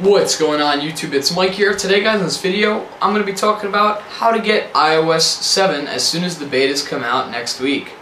What's going on YouTube? It's Mike here. Today guys in this video I'm going to be talking about how to get iOS 7 as soon as the betas come out next week.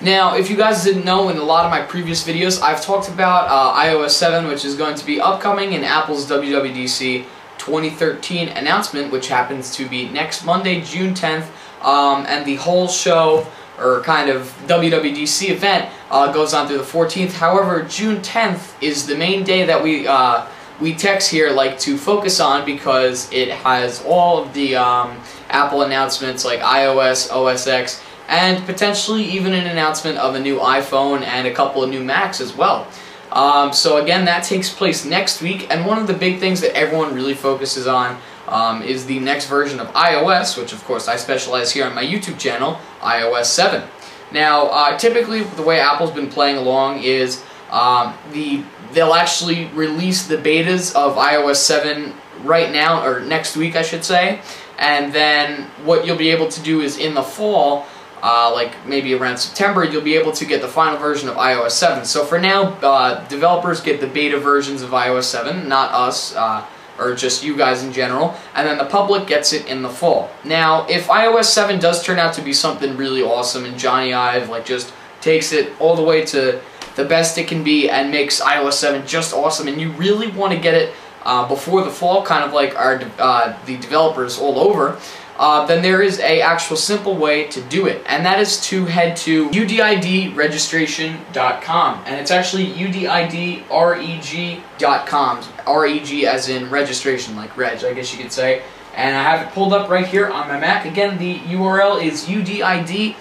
Now if you guys didn't know in a lot of my previous videos I've talked about uh, iOS 7 which is going to be upcoming in Apple's WWDC 2013 announcement which happens to be next Monday June 10th um, and the whole show or kind of WWDC event uh, goes on through the 14th. However, June 10th is the main day that we uh, we techs here like to focus on because it has all of the um, Apple announcements like iOS, OS X, and potentially even an announcement of a new iPhone and a couple of new Macs as well. Um, so again, that takes place next week, and one of the big things that everyone really focuses on um, is the next version of iOS, which of course I specialize here on my YouTube channel, iOS 7. Now, uh, typically the way Apple's been playing along is um, the they'll actually release the betas of iOS 7 right now, or next week I should say, and then what you'll be able to do is in the fall, uh, like maybe around September, you'll be able to get the final version of iOS 7. So for now, uh, developers get the beta versions of iOS 7, not us. Or just you guys in general, and then the public gets it in the fall. Now, if iOS 7 does turn out to be something really awesome and Jony Ive like just takes it all the way to the best it can be and makes iOS 7 just awesome, and you really want to get it uh, before the fall, kind of like our uh, the developers all over, uh, then there is a actual simple way to do it, and that is to head to udidregistration.com, and it's actually udidreg.com, reg as in registration, like reg, I guess you could say. And I have it pulled up right here on my Mac. Again, the URL is udidreg.com.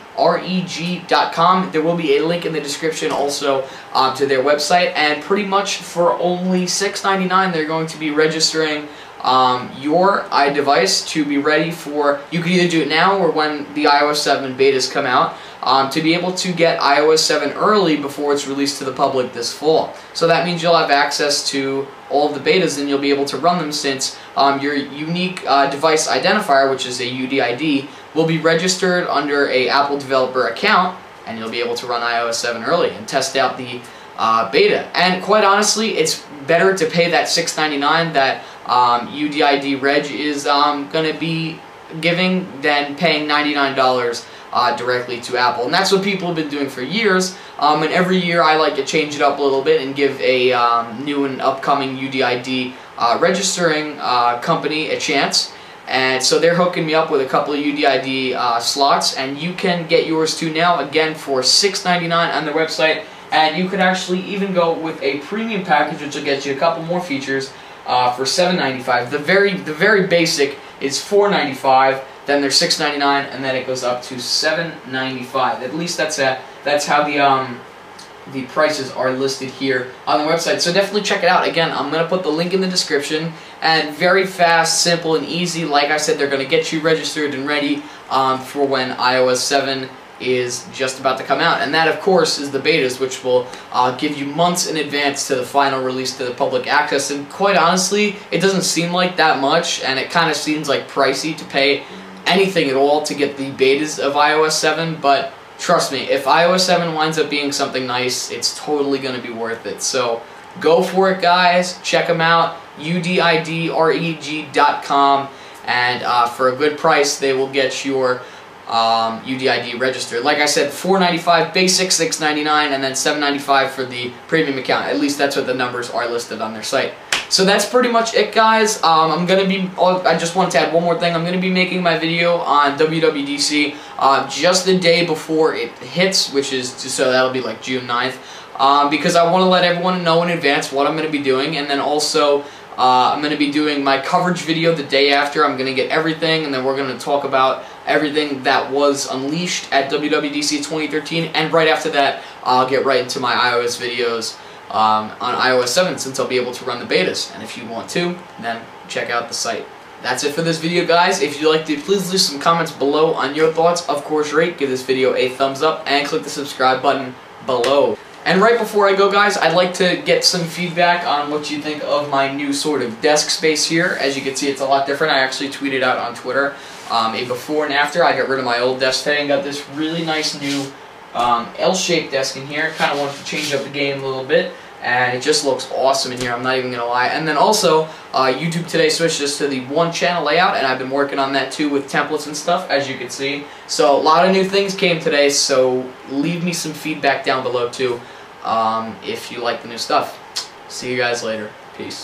There will be a link in the description also uh, to their website. And pretty much for only $6.99, they're going to be registering um, your iDevice to be ready for, you can either do it now or when the iOS 7 betas come out, um, to be able to get iOS 7 early before it's released to the public this fall. So that means you'll have access to all of the betas and you'll be able to run them since um, your unique uh, device identifier, which is a UDID, will be registered under a Apple developer account and you'll be able to run iOS 7 early and test out the uh, beta. And quite honestly, it's better to pay that $6.99 that um, UDID Reg is um, going to be giving than paying $99 uh, directly to Apple. And that's what people have been doing for years. Um, and every year I like to change it up a little bit and give a um, new and upcoming UDID uh, registering uh, company a chance. And so they're hooking me up with a couple of UDID uh, slots, and you can get yours too now, again, for $6.99 on their website. And you could actually even go with a premium package, which will get you a couple more features uh, for $7.95. The very, the very basic is $4.95. Then there's $6.99, and then it goes up to $7.95. At least that's a, that's how the um, the prices are listed here on the website. So definitely check it out. Again, I'm going to put the link in the description. And very fast, simple, and easy. Like I said, they're going to get you registered and ready um, for when iOS 7 is just about to come out. And that, of course, is the betas, which will uh, give you months in advance to the final release to the public access. And quite honestly, it doesn't seem like that much, and it kind of seems like pricey to pay anything at all to get the betas of iOS 7, but trust me, if iOS 7 winds up being something nice, it's totally going to be worth it. So go for it, guys. Check them out, udidreg.com, and uh, for a good price, they will get your um, UDID registered. Like I said, $4.95 basic, $6.99, and then $7.95 for the premium account. At least that's what the numbers are listed on their site. So that's pretty much it, guys. Um, I'm gonna be. Oh, I just wanted to add one more thing. I'm gonna be making my video on WWDC uh, just the day before it hits, which is so that'll be like June 9th. Um, because I want to let everyone know in advance what I'm going to be doing, and then also uh, I'm going to be doing my coverage video the day after. I'm going to get everything, and then we're going to talk about everything that was unleashed at WWDC 2013. And right after that, I'll get right into my iOS videos um, on iOS 7 since I'll be able to run the betas. And if you want to, then check out the site. That's it for this video, guys. If you liked it, please leave some comments below on your thoughts. Of course, rate, give this video a thumbs up, and click the subscribe button below. And right before I go, guys, I'd like to get some feedback on what you think of my new sort of desk space here. As you can see, it's a lot different. I actually tweeted out on Twitter um, a before and after. I got rid of my old desk today and got this really nice new um, L-shaped desk in here. Kind of wanted to change up the game a little bit, and it just looks awesome in here. I'm not even gonna lie. And then also, uh, YouTube today switched us to the one channel layout, and I've been working on that too with templates and stuff, as you can see. So a lot of new things came today. So leave me some feedback down below too, um, if you like the new stuff. See you guys later. Peace.